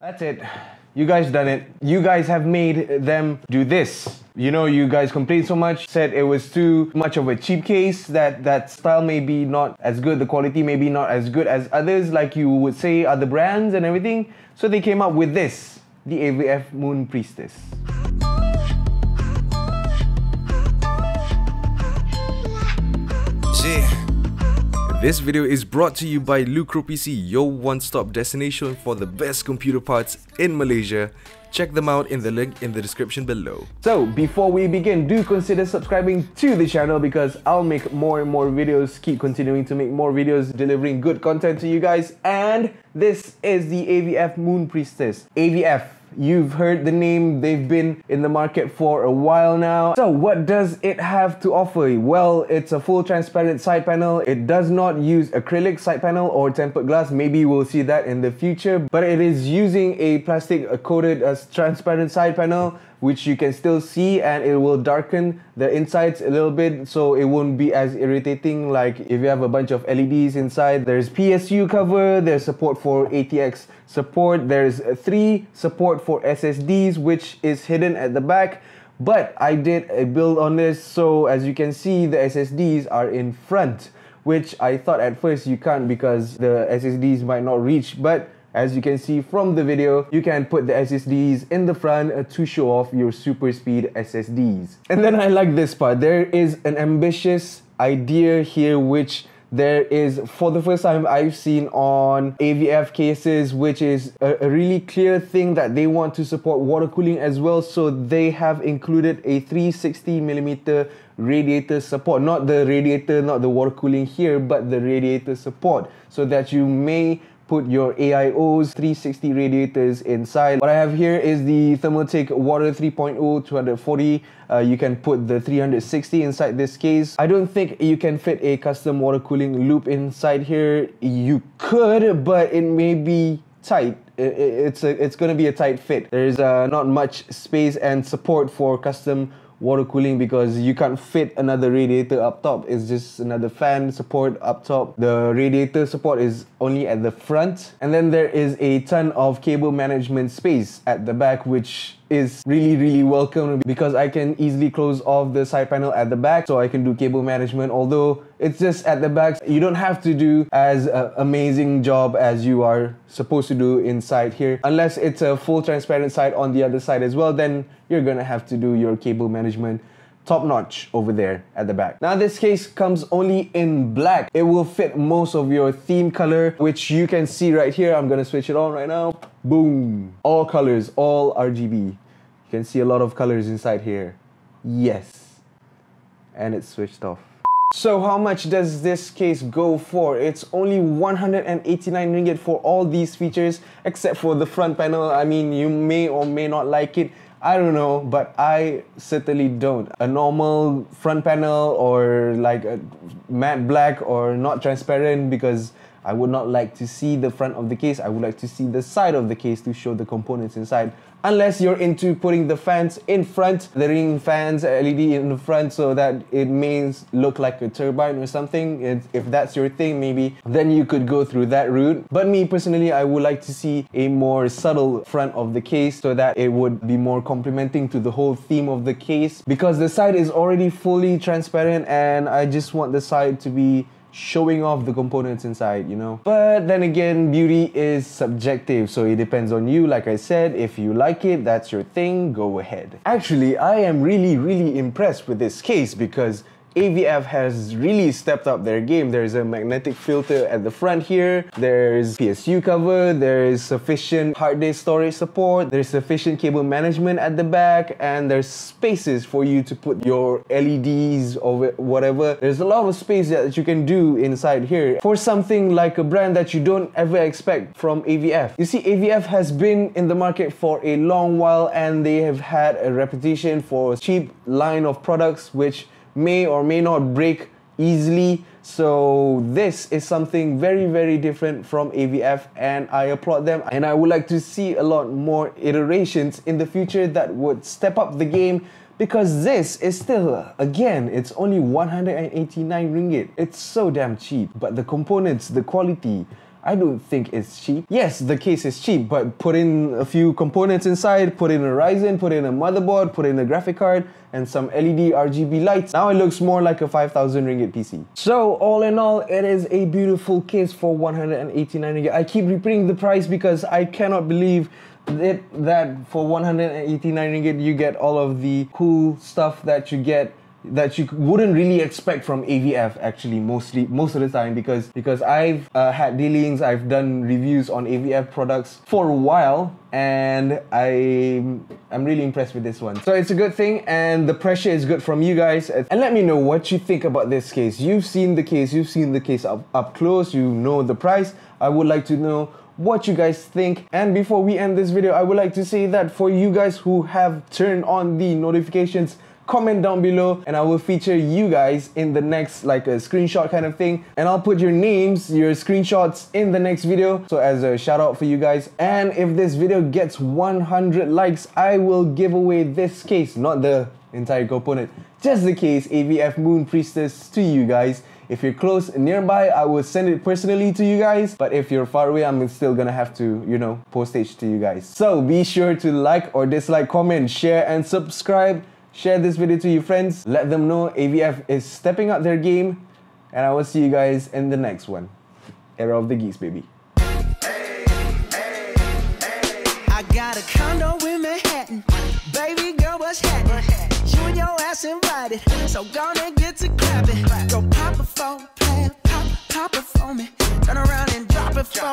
That's it. You guys done it. You guys have made them do this. You know, you guys complained so much, said it was too much of a cheap case, that that style may be not as good, the quality may be not as good as others, like you would say other brands and everything. So they came up with this, the AVF Moon Priestess. This video is brought to you by Lucro PC, your one-stop destination for the best computer parts in Malaysia. Check them out in the link in the description below. So, before we begin, do consider subscribing to the channel because I'll make more and more videos, keep continuing to make more videos, delivering good content to you guys. And this is the AVF Moon Priestess. AVF You've heard the name, they've been in the market for a while now. So what does it have to offer? Well, it's a full transparent side panel. It does not use acrylic side panel or tempered glass. Maybe we'll see that in the future, but it is using a plastic coated uh, transparent side panel which you can still see and it will darken the insides a little bit so it won't be as irritating like if you have a bunch of LEDs inside. There's PSU cover, there's support for ATX support, there's three support for SSDs which is hidden at the back. But I did a build on this so as you can see the SSDs are in front which I thought at first you can't because the SSDs might not reach but as you can see from the video, you can put the SSDs in the front uh, to show off your super speed SSDs. And then I like this part. There is an ambitious idea here which there is for the first time I've seen on AVF cases which is a, a, really clear thing that they want to support water cooling as well so they have included a 360 millimeter radiator support not the radiator not the water cooling here but the radiator support so that you may put your AIO's 360 radiators inside. What I have here is the Thermaltake Water 3.0 240. Uh, you can put the 360 inside this case. I don't think you can fit a custom water cooling loop inside here. You could, but it may be tight. It's a, it's going to be a tight fit. There's uh, not much space and support for custom water cooling because you can't fit another radiator up top. It's just another fan support up top. The radiator support is only at the front. And then there is a ton of cable management space at the back, which is really really welcome because I can easily close off the side panel at the back so I can do cable management. Although it's just at the back you don't have to do as uh, amazing job as you are supposed to do inside here. Unless it's a full transparent side on the other side as well then you're gonna have to do your cable management top notch over there at the back. Now this case comes only in black. It will fit most of your theme color, which you can see right here. I'm gonna switch it on right now. Boom. All colors, all RGB. You can see a lot of colors inside here. Yes. And it's switched off. So how much does this case go for? It's only 189 ringgit for all these features except for the front panel. I mean, you may or may not like it. I don't know, but I certainly don't. A normal front panel or like a matte black or not transparent because I would not like to see the front of the case. I would like to see the side of the case to show the components inside. Unless you're into putting the fans in front, the ring fans LED in the front so that it may look like a turbine or something. If that's your thing, maybe then you could go through that route. But me personally, I would like to see a more subtle front of the case so that it would be more complementing to the whole theme of the case because the side is already fully transparent and I just want the side to be showing off the components inside, you know. But then again, beauty is subjective, so it depends on you. Like I said, if you like it, that's your thing, go ahead. Actually, I am really, really impressed with this case because AVF has really stepped up their game. There's a magnetic filter at the front here, there's PSU cover, there's sufficient hard disk storage support, there's sufficient cable management at the back, and there's spaces for you to put your LEDs or whatever. There's a lot of space that you can do inside here for something like a brand that you don't ever expect from AVF. You see, AVF has been in the market for a long while and they have had a reputation for cheap line of products which may or may not break easily. So this is something very, very different from AVF and I applaud them. And I would like to see a lot more iterations in the future that would step up the game because this is still, again, it's only 189 ringgit. It's so damn cheap, but the components, the quality, I don't think it's cheap. Yes, the case is cheap, but put in a few components inside, put in a Ryzen, put in a motherboard, put in a graphic card, and some LED RGB lights. Now it looks more like a 5,000 ringgit PC. So all in all, it is a beautiful case for 189 ringgit. I keep repeating the price because I cannot believe it, that for 189 ringgit you get all of the cool stuff that you get that you wouldn't really expect from AVF actually mostly most of the time because because I've uh, had dealings I've done reviews on AVF products for a while and I I'm really impressed with this one. So it's a good thing and the pressure is good from you guys. And let me know what you think about this case. You've seen the case you've seen the case up, up close you know the price. I would like to know what you guys think. And before we end this video I would like to say that for you guys who have turned on the notifications comment down below and I will feature you guys in the next like a screenshot kind of thing and I'll put your names, your screenshots in the next video so as a shout out for you guys and if this video gets 100 likes I will give away this case, not the entire component, just the case AVF Moon Priestess to you guys if you're close nearby, I will send it personally to you guys. But if you're far away, I'm still gonna have to, you know, postage to you guys. So be sure to like or dislike, comment, share, and subscribe. Share this video to your friends. Let them know AVF is stepping up their game. And I will see you guys in the next one. Era of the Geeks, baby. I got a condo in Manhattan. Baby girl, what's happening? You and your ass invited. So gonna get to clapping. Go pop a phone, pop, pop. Turn around and drop it for